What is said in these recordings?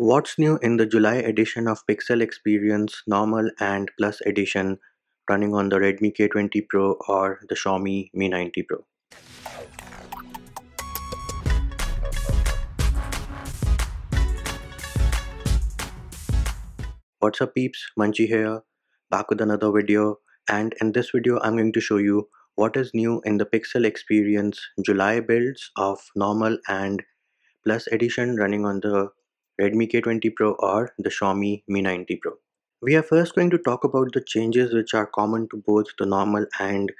What's new in the July edition of Pixel Experience Normal and Plus edition running on the Redmi K20 Pro or the Xiaomi Mi 9T Pro? What's up peeps, Munchy here, back with another video and in this video I'm going to show you what is new in the Pixel Experience July builds of normal and plus edition running on the Redmi K20 Pro or the Xiaomi Mi 9T Pro. We are first going to talk about the changes which are common to both the normal and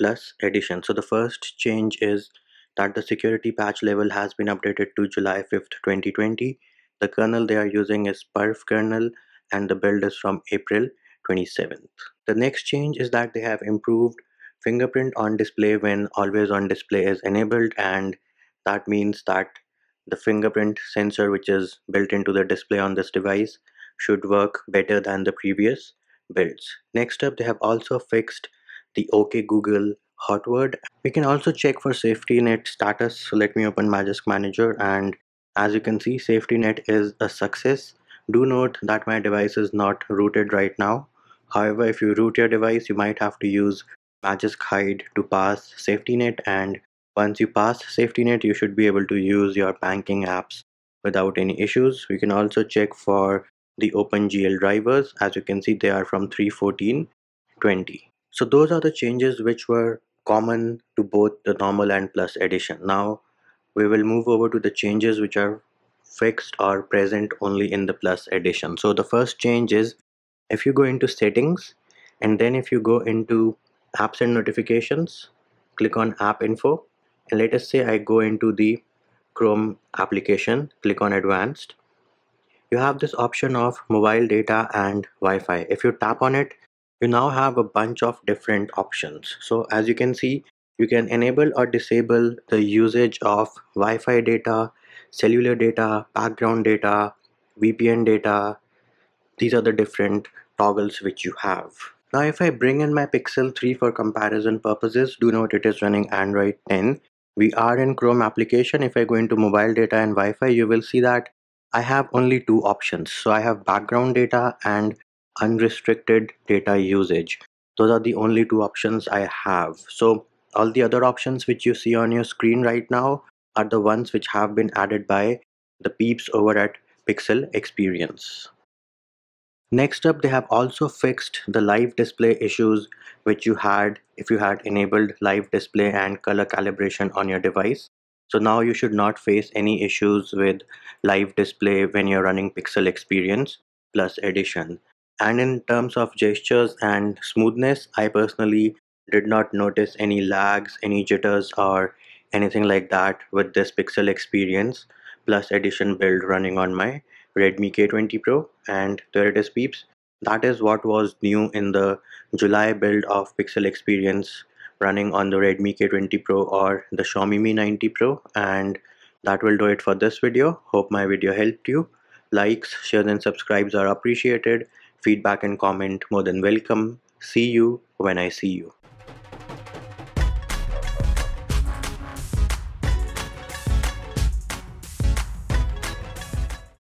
plus edition. So the first change is that the security patch level has been updated to July 5th 2020. The kernel they are using is perf kernel and the build is from April 27th. The next change is that they have improved fingerprint on display when always on display is enabled and that means that the fingerprint sensor which is built into the display on this device should work better than the previous builds. Next up, they have also fixed the OK Google hot word. We can also check for safety net status. So let me open Magisk Manager and as you can see, safety net is a success. Do note that my device is not rooted right now. However, if you root your device, you might have to use Magisk Hide to pass safety net and once you pass safety net, you should be able to use your banking apps without any issues. We can also check for the OpenGL drivers. As you can see, they are from 3.14.20. So those are the changes which were common to both the normal and plus edition. Now we will move over to the changes which are fixed or present only in the plus edition. So the first change is if you go into settings and then if you go into apps and notifications, click on app info let us say I go into the Chrome application click on advanced. You have this option of mobile data and Wi-Fi. If you tap on it you now have a bunch of different options. So as you can see you can enable or disable the usage of Wi-Fi data cellular data background data VPN data. These are the different toggles which you have. Now if I bring in my Pixel 3 for comparison purposes do note it is running Android 10 we are in Chrome application. If I go into mobile data and Wi-Fi, you will see that I have only two options. So I have background data and unrestricted data usage. Those are the only two options I have. So all the other options which you see on your screen right now are the ones which have been added by the peeps over at Pixel Experience. Next up, they have also fixed the live display issues which you had if you had enabled live display and color calibration on your device. So now you should not face any issues with live display when you're running Pixel Experience Plus Edition. And in terms of gestures and smoothness, I personally did not notice any lags, any jitters or anything like that with this Pixel Experience Plus Edition build running on my Redmi K20 Pro and there it is peeps. That is what was new in the July build of Pixel Experience running on the Redmi K20 Pro or the Xiaomi Mi 9T Pro and that will do it for this video. Hope my video helped you. Likes shares and subscribes are appreciated. Feedback and comment more than welcome. See you when I see you